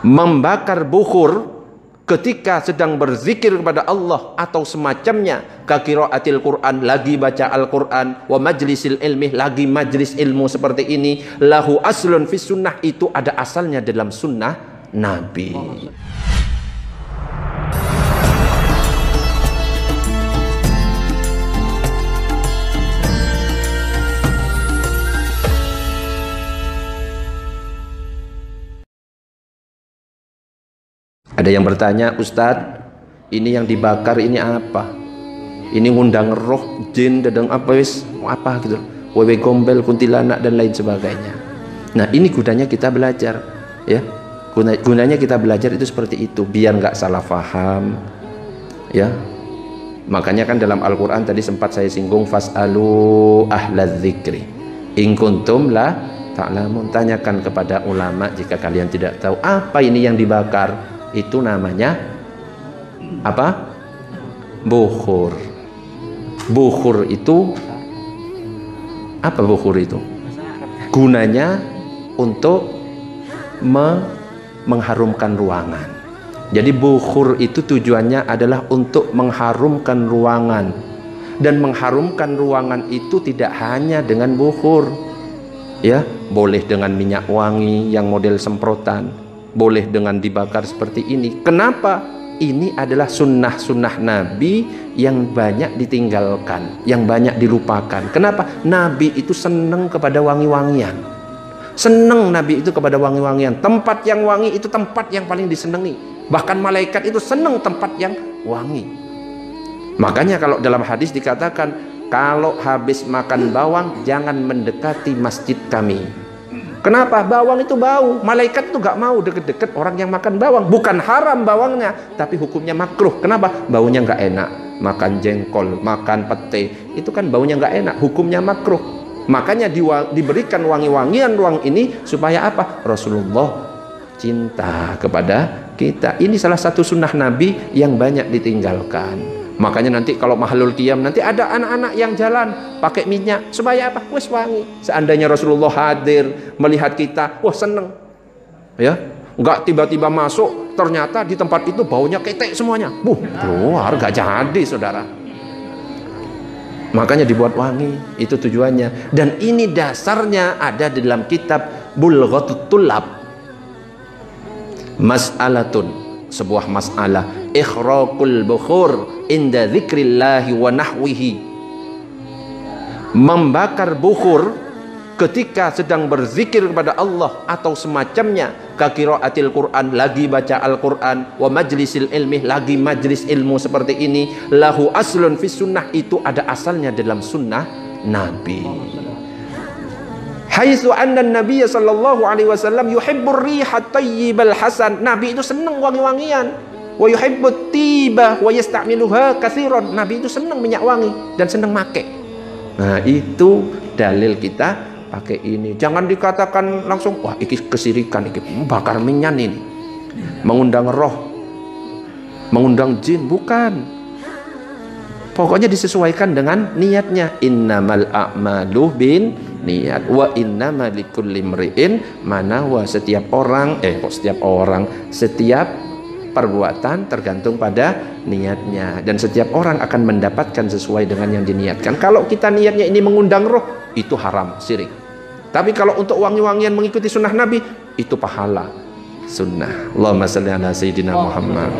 membakar bukhur ketika sedang berzikir kepada Allah atau semacamnya. Kakiraatil Quran lagi baca Al-Quran wa majlisil ilmi lagi majlis ilmu seperti ini. Lahu aslun fis sunnah itu ada asalnya dalam sunnah Nabi Ada yang bertanya, Ustadz, ini yang dibakar ini apa? Ini ngundang roh, jin, dadang apa wis, apa gitu. Wewe gombel, kuntilanak dan lain sebagainya. Nah, ini gunanya kita belajar, ya. gunanya kita belajar itu seperti itu, biar nggak salah faham, ya. Makanya kan dalam Al-Quran tadi sempat saya singgung fas'alu ahlal zikri. In kuntum la ta'lamun. Tanyakan kepada ulama jika kalian tidak tahu apa ini yang dibakar itu namanya apa? Bukhur. Bukhur itu apa bukhur itu? Gunanya untuk me mengharumkan ruangan. Jadi bukhur itu tujuannya adalah untuk mengharumkan ruangan. Dan mengharumkan ruangan itu tidak hanya dengan bukhur. Ya, boleh dengan minyak wangi yang model semprotan, boleh dengan dibakar seperti ini. Kenapa? Ini adalah sunnah-sunnah Nabi yang banyak ditinggalkan, yang banyak dilupakan. Kenapa? Nabi itu senang kepada wangi-wangian. Senang Nabi itu kepada wangi-wangian. Tempat yang wangi itu tempat yang paling disenangi. Bahkan malaikat itu senang tempat yang wangi. Makanya kalau dalam hadis dikatakan, kalau habis makan bawang jangan mendekati masjid kami Kenapa? Bawang itu bau. Malaikat itu gak mau deket-deket orang yang makan bawang. Bukan haram bawangnya, tapi hukumnya makruh. Kenapa? Baunya gak enak. Makan jengkol, makan pete, itu kan baunya gak enak. Hukumnya makruh. Makanya diberikan wangi-wangian ruang ini supaya apa? Rasulullah cinta kepada kita. Ini salah satu sunnah Nabi yang banyak ditinggalkan. Makanya nanti kalau mahalul qiyam nanti ada anak-anak yang jalan pakai minyak supaya apa? Wes wangi. Seandainya Rasulullah hadir melihat kita, wah seneng. Ya, nggak tiba-tiba masuk ternyata di tempat itu baunya ketek semuanya. Buh, keluar gak jadi saudara. Makanya dibuat wangi, itu tujuannya. Dan ini dasarnya ada di dalam kitab Bulghatut Tulab. Mas'alatun, sebuah masalah ikhraqul bukhur inda zikrillahi wa nahwihi. Membakar bukhur ketika sedang berzikir kepada Allah atau semacamnya. Kakiraatil Quran lagi baca Al-Quran. Wa majlisil ilmi lagi majlis ilmu seperti ini. Lahu aslun fis sunnah itu ada asalnya dalam sunnah Nabi. Haitsu anna Nabi sallallahu alaihi wasallam yuhibbur rihat tayyibal hasan. Nabi itu senang wangi-wangian wa yuhibbut tiba wa yasta'miluha katsiran. Nabi itu senang minyak wangi dan senang make. Nah, itu dalil kita pakai ini. Jangan dikatakan langsung wah iki kesirikan iki bakar minyak ini. Mengundang roh. Mengundang jin bukan. Pokoknya disesuaikan dengan niatnya. Innamal a'malu bin niat wa innamal likulli mana wa setiap orang eh kok setiap orang setiap perbuatan tergantung pada niatnya. Dan setiap orang akan mendapatkan sesuai dengan yang diniatkan. Kalau kita niatnya ini mengundang roh itu haram syirik. Tapi kalau untuk wangi-wangian mengikuti sunnah Nabi itu pahala. Sunnah. Allahumma salli ala Sayyidina Muhammad